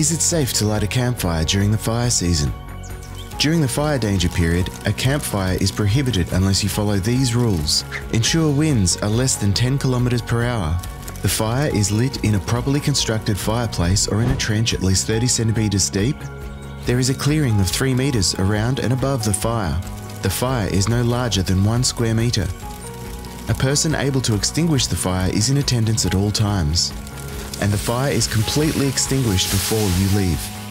Is it safe to light a campfire during the fire season? During the fire danger period, a campfire is prohibited unless you follow these rules. Ensure winds are less than 10 kilometers per hour. The fire is lit in a properly constructed fireplace or in a trench at least 30 centimeters deep. There is a clearing of 3 meters around and above the fire. The fire is no larger than 1 square meter. A person able to extinguish the fire is in attendance at all times. And the fire is completely extinguished before you leave.